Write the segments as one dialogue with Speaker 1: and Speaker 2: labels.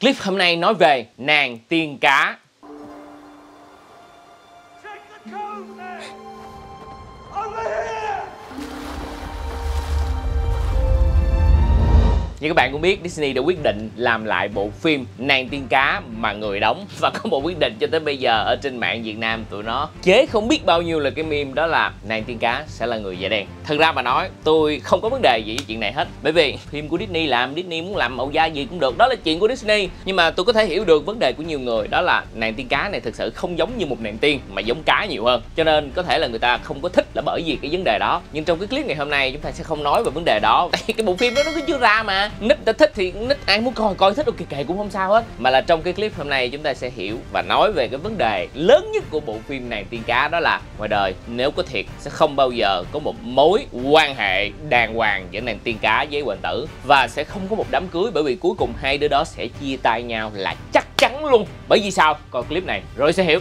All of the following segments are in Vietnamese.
Speaker 1: Clip hôm nay nói về nàng tiên cá. Như các bạn cũng biết, Disney đã quyết định làm lại bộ phim Nàng Tiên Cá mà người đóng. Và có một quyết định cho tới bây giờ ở trên mạng Việt Nam tụi nó chế không biết bao nhiêu là cái meme đó là Nàng Tiên Cá sẽ là người da đen. Thật ra mà nói, tôi không có vấn đề gì với chuyện này hết. Bởi vì phim của Disney làm, Disney muốn làm mẫu da gì cũng được, đó là chuyện của Disney. Nhưng mà tôi có thể hiểu được vấn đề của nhiều người Đó là nàng tiên cá này thực sự không giống như một nàng tiên mà giống cá nhiều hơn. Cho nên có thể là người ta không có thích là bởi vì cái vấn đề đó. Nhưng trong cái clip ngày hôm nay chúng ta sẽ không nói về vấn đề đó. Tại cái bộ phim đó nó cứ chưa ra mà. Nít đã thích thì nít ai muốn coi coi thích ok kệ cũng không sao hết. Mà là trong cái clip hôm nay chúng ta sẽ hiểu và nói về cái vấn đề lớn nhất của bộ phim nàng tiên cá đó là Ngoài đời, nếu có thiệt sẽ không bao giờ có một mối quan hệ đàng hoàng giữa nàng tiên cá với hoàng tử Và sẽ không có một đám cưới bởi vì cuối cùng hai đứa đó sẽ chia tay nhau là chắc chắn luôn. Bởi vì sao? Coi clip này rồi sẽ hiểu.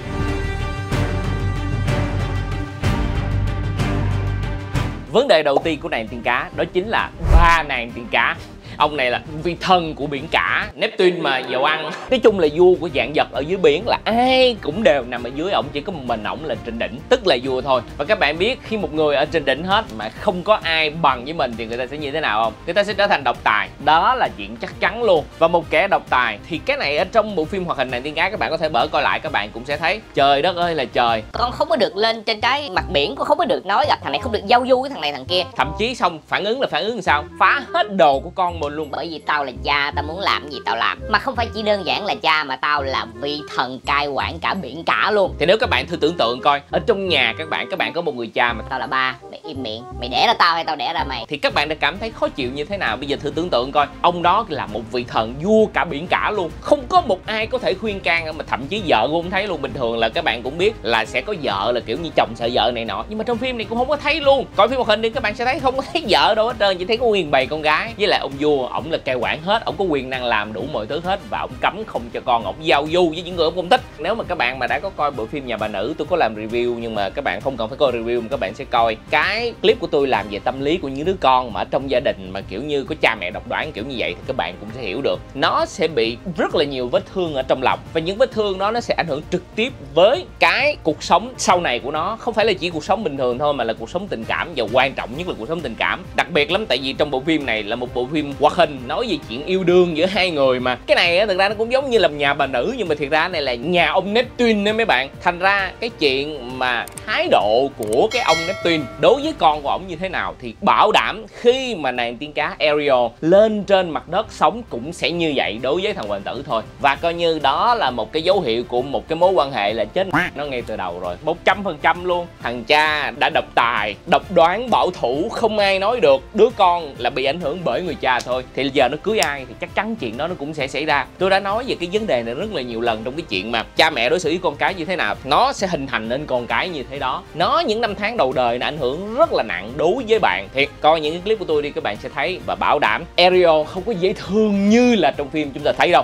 Speaker 1: Vấn đề đầu tiên của nàng tiên cá đó chính là ba nàng tiên cá ông này là vị thần của biển cả Neptune mà giàu ăn. Nói chung là vua của dạng vật ở dưới biển là ai cũng đều nằm ở dưới ổng chỉ có một mình ổng là trên đỉnh tức là vua thôi. Và các bạn biết khi một người ở trên đỉnh hết mà không có ai bằng với mình thì người ta sẽ như thế nào không? Người ta sẽ trở thành độc tài. Đó là chuyện chắc chắn luôn. Và một kẻ độc tài thì cái này ở trong bộ phim hoạt hình nàng tiên cá các bạn có thể mở coi lại các bạn cũng sẽ thấy. Trời đất ơi là trời.
Speaker 2: Con không có được lên trên cái mặt biển con không có được nói gặp thằng này không được giao du với thằng này thằng kia.
Speaker 1: Thậm chí xong phản ứng là phản ứng làm sao? Phá hết đồ của con mình luôn
Speaker 2: bởi vì tao là cha tao muốn làm gì tao làm. Mà không phải chỉ đơn giản là cha mà tao là vị thần cai quản cả biển cả luôn.
Speaker 1: Thì nếu các bạn thử tưởng tượng coi ở trong nhà các bạn các bạn có một người cha mà
Speaker 2: tao là ba mày im miệng. Mày đẻ ra tao hay tao đẻ ra mày?
Speaker 1: Thì các bạn đã cảm thấy khó chịu như thế nào? Bây giờ thử tưởng tượng coi ông đó là một vị thần vua cả biển cả luôn. Không có một ai có thể khuyên can mà thậm chí vợ cũng không thấy luôn. Bình thường là các bạn cũng biết là sẽ có vợ là kiểu như chồng sợ vợ này nọ. Nhưng mà trong phim này cũng không có thấy luôn. Coi phim hoạt hình đi các bạn sẽ thấy không có thấy vợ đâu hết trơn chỉ thấy có nguyên bầy con gái với lại ông vua ổng là cai quản hết, ổng có quyền năng làm đủ mọi thứ hết và ổng cấm không cho con ổng giao du với những người ổng không thích. Nếu mà các bạn mà đã có coi bộ phim nhà bà nữ, tôi có làm review nhưng mà các bạn không cần phải coi review mà các bạn sẽ coi. Cái clip của tôi làm về tâm lý của những đứa con mà ở trong gia đình mà kiểu như có cha mẹ độc đoán kiểu như vậy thì các bạn cũng sẽ hiểu được. Nó sẽ bị rất là nhiều vết thương ở trong lòng và những vết thương đó nó sẽ ảnh hưởng trực tiếp với cái cuộc sống sau này của nó. Không phải là chỉ cuộc sống bình thường thôi mà là cuộc sống tình cảm và quan trọng nhất là cuộc sống tình cảm. Đặc biệt lắm, tại vì trong bộ phim này là một bộ phim hoạt hình nói về chuyện yêu đương giữa hai người mà. Cái này á thực ra nó cũng giống như là nhà bà nữ nhưng mà thiệt ra này là nhà ông Neptune đó mấy bạn. Thành ra cái chuyện mà thái độ của cái ông Neptune đối với con của ổng như thế nào thì bảo đảm khi mà nàng tiên cá Ariel lên trên mặt đất sống cũng sẽ như vậy đối với thằng hoàng tử thôi. Và coi như đó là một cái dấu hiệu của một cái mối quan hệ là chết nó ngay từ đầu rồi. Một trăm phần trăm luôn. Thằng cha đã độc tài độc đoán bảo thủ không ai nói được. Đứa con là bị ảnh hưởng bởi người cha thôi thì giờ nó cưới ai thì chắc chắn chuyện đó nó cũng sẽ xảy ra. Tôi đã nói về cái vấn đề này rất là nhiều lần trong cái chuyện mà cha mẹ đối xử với con cái như thế nào. Nó sẽ hình thành nên con cái như thế đó. Nó những năm tháng đầu đời nó ảnh hưởng rất là nặng đối với bạn. Thiệt, coi những cái clip của tôi đi, các bạn sẽ thấy và bảo đảm Ariel không có dễ thương như là trong phim chúng ta thấy đâu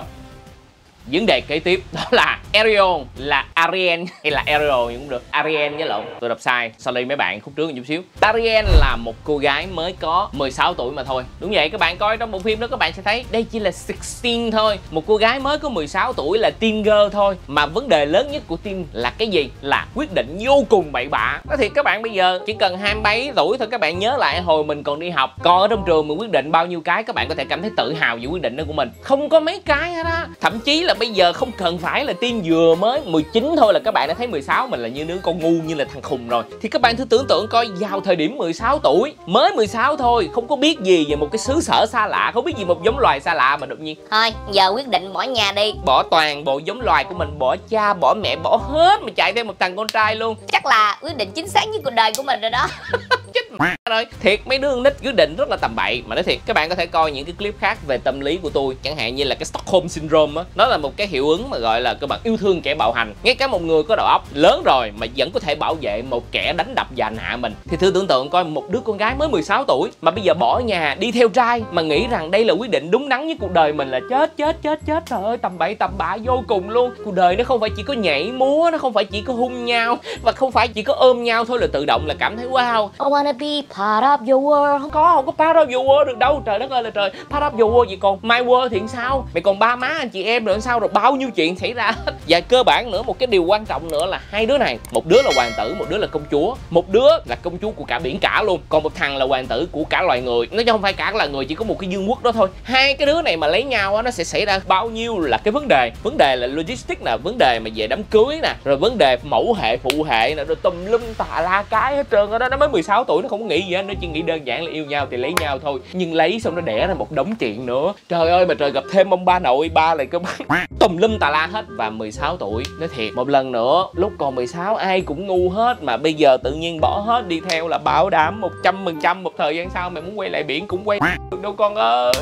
Speaker 1: vấn đề kế tiếp đó là Ariel là Ariel, hay là Ariel cũng được, Ariel với lộn. Tôi đọc sai, sorry mấy bạn, khúc trước một chút xíu. Ariel là một cô gái mới có 16 tuổi mà thôi. Đúng vậy, các bạn coi trong bộ phim đó các bạn sẽ thấy đây chỉ là 16 thôi. Một cô gái mới có 16 tuổi là teen girl thôi. Mà vấn đề lớn nhất của teen là cái gì? Là quyết định vô cùng bậy bạ. Nói thiệt các bạn, bây giờ chỉ cần 27 tuổi thôi, các bạn nhớ lại hồi mình còn đi học. Còn ở trong trường mình quyết định bao nhiêu cái, các bạn có thể cảm thấy tự hào về quyết định đó của mình. Không có mấy cái hết á. Thậm chí là bây giờ không cần phải là tiên vừa mới 19 thôi là các bạn đã thấy 16 mình là như đứa con ngu như là thằng khùng rồi. Thì các bạn thử tưởng tượng coi vào thời điểm 16 tuổi mới 16 thôi không có biết gì về một cái xứ sở xa lạ không biết gì một giống loài xa lạ mà đột nhiên
Speaker 2: thôi giờ quyết định bỏ nhà đi.
Speaker 1: bỏ toàn bộ giống loài của mình bỏ cha bỏ mẹ bỏ hết mà chạy theo một thằng con trai luôn.
Speaker 2: Chắc là quyết định chính xác nhất cuộc đời của mình rồi đó.
Speaker 1: Chết rồi thiệt, mấy đứa con nít quyết định rất là tầm bậy. Mà nói thiệt, các bạn có thể coi những cái clip khác về tâm lý của tôi, chẳng hạn như là cái Stockholm syndrome á. Nó là một cái hiệu ứng mà gọi là cơ bạn yêu thương kẻ bạo hành. Ngay cả một người có đầu óc lớn rồi mà vẫn có thể bảo vệ một kẻ đánh đập và hạ mình. Thì thử tưởng tượng coi, một đứa con gái mới 16 tuổi mà bây giờ bỏ nhà đi theo trai mà nghĩ rằng đây là quyết định đúng đắn với cuộc đời mình là chết chết chết chết. Trời ơi, tầm bậy, tầm bạ, vô cùng luôn. Cuộc đời nó không phải chỉ có nhảy múa, nó không phải chỉ có hung nhau và không phải chỉ có ôm nhau thôi là tự động là cảm thấy wow.
Speaker 2: I wanna be part of your world.
Speaker 1: Không có không có part of your world được đâu. Trời đất ơi là trời. Part of your world gì còn? My world thì sao? Mày còn ba má, anh chị em rồi sao rồi? Bao nhiêu chuyện xảy ra hết. Và cơ bản nữa, một cái điều quan trọng nữa là hai đứa này, một đứa là hoàng tử, một đứa là công chúa. Một đứa là công chúa của cả biển cả luôn. Còn một thằng là hoàng tử của cả loài người. Nó không phải cả là người, chỉ có một cái dương quốc đó thôi. Hai cái đứa này mà lấy nhau á, nó sẽ xảy ra bao nhiêu là cái vấn đề. Vấn đề là logistics nè, vấn đề mà về đám cưới nè, rồi vấn đề mẫu hệ, phụ hệ nè, rồi tùm lum tà la cái hết trơn đó. Nó mới 16 tuổi, nó không có nghĩ gì hết nó chỉ nghĩ đơn giản là yêu nhau thì lấy nhau thôi. Nhưng lấy xong nó đẻ ra một đống chuyện nữa. Trời ơi mà trời gặp thêm ông ba nội ba lại cơ tùm lum tà la hết. Và 16 tuổi nói thiệt một lần nữa lúc còn 16 ai cũng ngu hết. Mà bây giờ tự nhiên bỏ hết đi theo là bảo đảm 100% một thời gian sau mày muốn quay lại biển cũng quay được đâu con ơi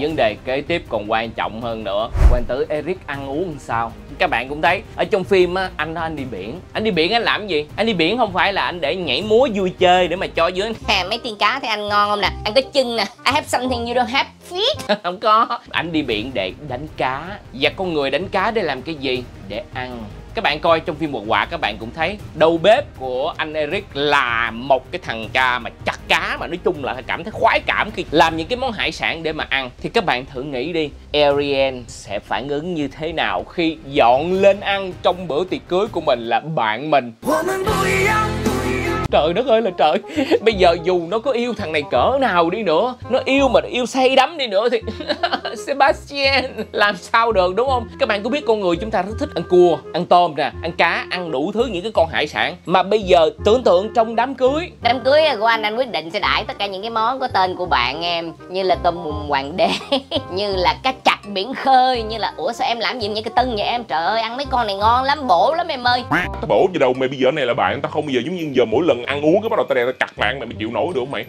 Speaker 1: vấn đề kế tiếp còn quan trọng hơn nữa. Hoàng tử Eric ăn uống sao? Các bạn cũng thấy ở trong phim á anh đó anh đi biển. Anh đi biển anh làm gì? Anh đi biển không phải là anh để nhảy múa vui chơi để mà cho dưới.
Speaker 2: À, mấy tiên cá thấy anh ngon không nè? Anh có chân nè. I have something you don't have. Feet
Speaker 1: không có. Anh đi biển để đánh cá. Và con người đánh cá để làm cái gì? Để ăn các bạn coi trong phim một quả, các bạn cũng thấy đầu bếp của anh Eric là một cái thằng cha mà chặt cá mà nói chung là cảm thấy khoái cảm khi làm những cái món hải sản để mà ăn. Thì các bạn thử nghĩ đi Ariel sẽ phản ứng như thế nào khi dọn lên ăn trong bữa tiệc cưới của mình là bạn mình? Trời đất ơi là trời. Bây giờ dù nó có yêu thằng này cỡ nào đi nữa nó yêu mà yêu say đắm đi nữa thì Sebastian làm sao được đúng không? Các bạn có biết con người chúng ta rất thích ăn cua ăn tôm nè ăn cá ăn đủ thứ những cái con hải sản. Mà bây giờ tưởng tượng trong đám cưới.
Speaker 2: Đám cưới của anh anh quyết định sẽ đãi tất cả những cái món có tên của bạn em như là tôm hùm hoàng đế như là cá chạch biển khơi như là ủa sao em làm gì những cái tân vậy em? Trời ơi ăn mấy con này ngon lắm bổ lắm em ơi.
Speaker 3: Tao bổ gì đâu mày bây giờ này là bạn tao không bao giờ giống như giờ mỗi lần ăn uống cái bắt đầu tao đè tao chặt bạn, mày mày chịu nổi được không mày?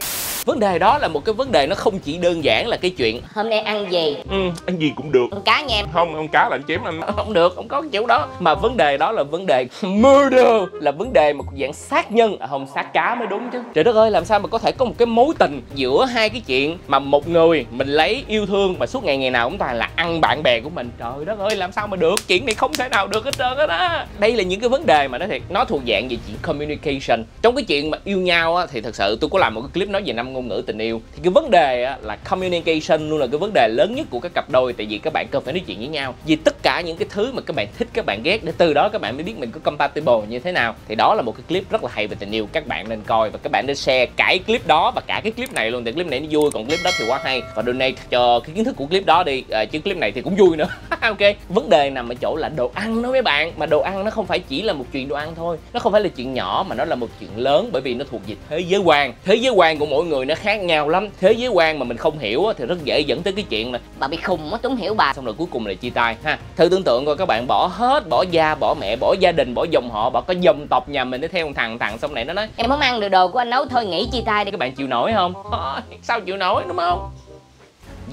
Speaker 1: Vấn đề đó là một cái vấn đề nó không chỉ đơn giản là cái chuyện
Speaker 2: hôm nay ăn gì?
Speaker 3: Ừ ăn gì cũng được.
Speaker 2: Con cá nha em.
Speaker 3: Không ăn cá là anh chém anh.
Speaker 1: Không được không có cái kiểu đó. Mà vấn đề đó là vấn đề murder là vấn đề một dạng sát nhân. À, không sát cá mới đúng chứ. Trời đất ơi làm sao mà có thể có một cái mối tình giữa hai cái chuyện mà một người mình lấy yêu thương mà suốt ngày ngày nào cũng toàn là ăn bạn bè của mình? Trời đất ơi làm sao mà được? Chuyện này không thể nào được hết trơn hết á đây là những cái vấn đề mà nó thiệt nó thuộc dạng về chuyện communication. Trong cái chuyện mà yêu nhau á thì thật sự tôi có làm một cái clip nói về năm ngôn ngữ tình yêu. Thì cái vấn đề á là communication luôn là cái vấn đề lớn nhất của các cặp đôi tại vì các bạn cần phải nói chuyện với nhau. Vì tất cả những cái thứ mà các bạn thích các bạn ghét để từ đó các bạn mới biết mình có compatible như thế nào. Thì đó là một cái clip rất là hay về tình yêu các bạn nên coi và các bạn nên share cả cái clip đó và cả cái clip này luôn thì clip này nó vui còn clip đó thì quá hay. Và donate cho cái kiến thức của clip đó đi. À, chứ clip này thì cũng vui nữa. Ok vấn đề nằm ở chỗ là đồ ăn đó mấy bạn. Mà đồ ăn nó không phải chỉ là một chuyện đồ ăn thôi. Nó không phải là chuyện nhỏ mà nó là một chuyện lớn bởi vì nó thuộc về thế giới quan. Thế giới quan của mỗi người nó khác nhau lắm. Thế giới quan mà mình không hiểu á, thì rất dễ dẫn tới cái chuyện là
Speaker 2: bà bị khùng á tuấn hiểu bà.
Speaker 1: Xong rồi cuối cùng là chia tay ha. Thử tưởng tượng coi các bạn bỏ hết bỏ gia bỏ mẹ bỏ gia đình bỏ dòng họ bỏ có dòng tộc nhà mình để theo một thằng thằng xong này nó nói
Speaker 2: em không ăn được đồ của anh nấu thôi nghỉ chia tay đi.
Speaker 1: Các bạn chịu nổi không? Sao chịu nổi đúng không?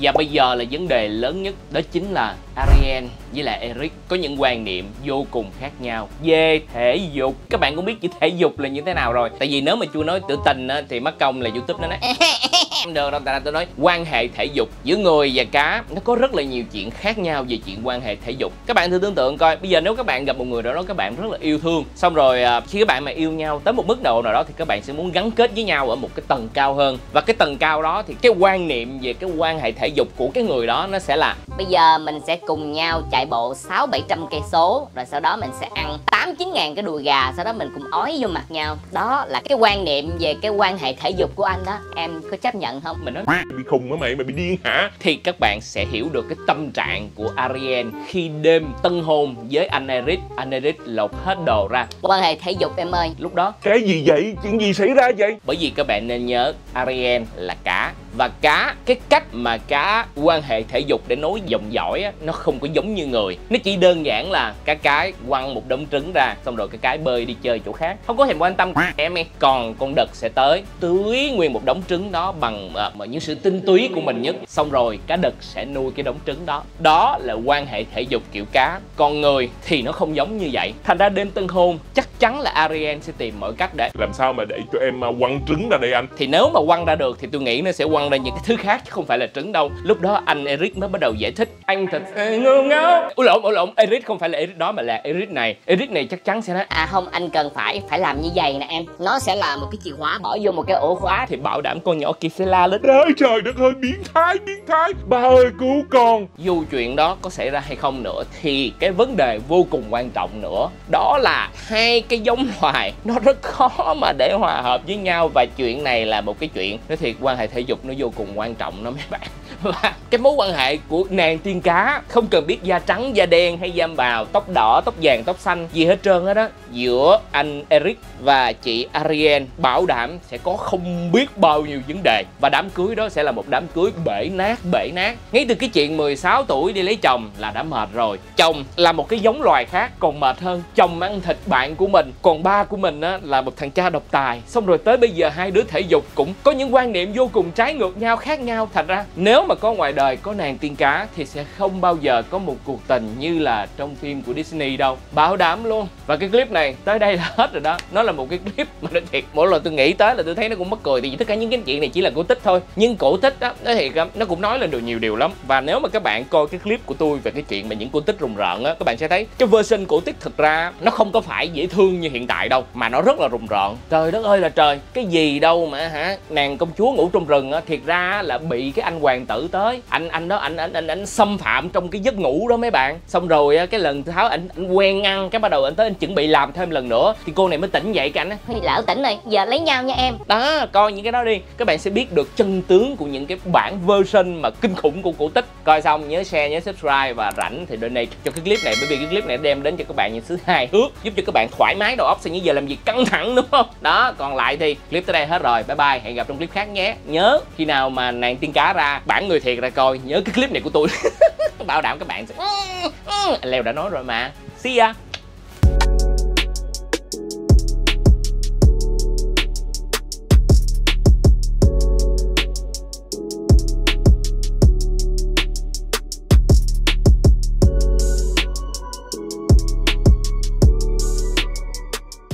Speaker 1: Và bây giờ là vấn đề lớn nhất đó chính là Ariel với lại Eric có những quan niệm vô cùng khác nhau. Về thể dục các bạn cũng biết chữ thể dục là như thế nào rồi. Tại vì nếu mà chưa nói tử tình á, thì mất công là youtube nó nói được đâu tại tôi nói quan hệ thể dục giữa người và cá nó có rất là nhiều chuyện khác nhau về chuyện quan hệ thể dục. Các bạn thử tưởng tượng coi bây giờ nếu các bạn gặp một người nào đó các bạn rất là yêu thương xong rồi à, khi các bạn mà yêu nhau tới một mức độ nào đó thì các bạn sẽ muốn gắn kết với nhau ở một cái tầng cao hơn. Và cái tầng cao đó thì cái quan niệm về cái quan hệ thể dục của cái người đó nó sẽ là
Speaker 2: bây giờ mình sẽ cùng nhau chạy bộ sáu bảy trăm cây số rồi sau đó mình sẽ ăn tám chín ngàn cái đùi gà sau đó mình cùng ói vô mặt nhau. Đó là cái quan niệm về cái quan hệ thể dục của anh đó. Em có chấp nhận không?
Speaker 1: Mình nói
Speaker 3: bị khùng hả mày? Mày bị điên hả?
Speaker 1: Thì các bạn sẽ hiểu được cái tâm trạng của Ariel khi đêm tân hôn với anh Eric. Anh Eric lột hết đồ ra.
Speaker 2: Quan hệ thể dục em ơi.
Speaker 1: Lúc đó
Speaker 3: cái gì vậy? Chuyện gì xảy ra vậy?
Speaker 1: bởi vì các bạn nên nhớ Ariel là cá. Và cá cái cách mà cá quan hệ thể dục để nối dòng dõi á, nó không có giống như người nó chỉ đơn giản là cá cái quăng một đống trứng ra xong rồi cái cái bơi đi chơi chỗ khác. Không có thèm quan tâm em ấy còn con đực sẽ tới tưới nguyên một đống trứng đó bằng bằng những sự tinh túy của mình nhất. Xong rồi cá đực sẽ nuôi cái đống trứng đó. Đó là quan hệ thể dục kiểu cá. Còn người thì nó không giống như vậy. Thành ra đêm tân hôn chắc chắn là Ariel sẽ tìm mọi cách để
Speaker 3: làm sao mà để cho em à, quăng trứng ra đây anh?
Speaker 1: Thì nếu mà quăng ra được thì tôi nghĩ nó sẽ quăng ra những cái thứ khác chứ không phải là trứng đâu. Lúc đó anh Eric mới bắt đầu giải thích. Anh thật sự ngu ngốc ủa lộn ủa lộn. Eric không phải là Eric đó mà là Eric này. Eric này chắc chắn sẽ nói
Speaker 2: à không anh cần phải phải làm như vậy nè em. Nó sẽ là một cái chìa khóa bỏ vô một cái ổ khóa
Speaker 1: thì bảo đảm con nhỏ kia sẽ la lên.
Speaker 3: Trời trời đất ơi biến thái biến thái. Ba ơi cứu con.
Speaker 1: Dù chuyện đó có xảy ra hay không nữa thì cái vấn đề vô cùng quan trọng nữa. Đó là hai cái giống loài nó rất khó mà để hòa hợp với nhau và chuyện này là một cái chuyện. Nói thiệt quan hệ thể dục nó vô cùng quan trọng đó mấy bạn là cái mối quan hệ của nàng tiên cá, không cần biết da trắng, da đen hay da bào tóc đỏ, tóc vàng, tóc xanh gì hết trơn hết á giữa anh Eric và chị Ariel bảo đảm sẽ có không biết bao nhiêu vấn đề. Và đám cưới đó sẽ là một đám cưới bể nát bể nát. Ngay từ cái chuyện 16 tuổi đi lấy chồng là đã mệt rồi. Chồng là một cái giống loài khác, còn mệt hơn. Chồng ăn thịt bạn của mình, còn ba của mình á là một thằng cha độc tài. Xong rồi tới bây giờ hai đứa thể dục cũng có những quan niệm vô cùng trái ngược nhau, khác nhau. Thành ra nếu mà có ngoài đời, có nàng tiên cá thì sẽ không bao giờ có một cuộc tình như là trong phim của Disney đâu. Bảo đảm luôn. Và cái clip này, tới đây là hết rồi đó. Nó là một cái clip mà nói thiệt. Mỗi lần tôi nghĩ tới là tôi thấy nó cũng mắc cười vì tất cả những cái chuyện này chỉ là cổ tích thôi. Nhưng cổ tích á, nói thiệt á, nó cũng nói lên được nhiều điều lắm. Và nếu mà các bạn coi cái clip của tôi về cái chuyện mà những cổ tích rùng rợn á, các bạn sẽ thấy cái version cổ tích thực ra nó không có phải dễ thương như hiện tại đâu, mà nó rất là rùng rợn. Trời đất ơi là trời. Cái gì đâu mà hả? Nàng công chúa ngủ trong rừng á, thiệt ra là bị cái anh hoàng tử tới. Anh anh đó anh anh anh anh xâm phạm trong cái giấc ngủ đó mấy bạn. Xong rồi á, cái lần thứ sáu anh anh quen ăn cái bắt đầu anh tới anh chuẩn bị làm thêm lần nữa. Thì cô này mới tỉnh dậy cái anh á.
Speaker 2: Lỡ tỉnh rồi giờ lấy nhau nha em.
Speaker 1: Đó coi những cái đó đi. Các bạn sẽ biết được chân tướng của những cái bản version mà kinh khủng của cổ tích. Coi xong nhớ share nhớ subscribe và rảnh thì donate cho cái clip này. Bởi vì cái clip này đem đến cho các bạn những thứ hài hước giúp cho các bạn thoải mái đầu óc. Sau những giờ làm việc căng thẳng đúng không? Đó còn lại thì clip tới đây hết rồi. Bye bye. Hẹn gặp trong clip khác nhé. Nhớ khi nào mà nàng tiên cá ra bản người thiệt ra coi. Nhớ cái clip này của tôi. Bảo đảm các bạn sẽ ừ, ừ, leo đã nói rồi mà. See ya.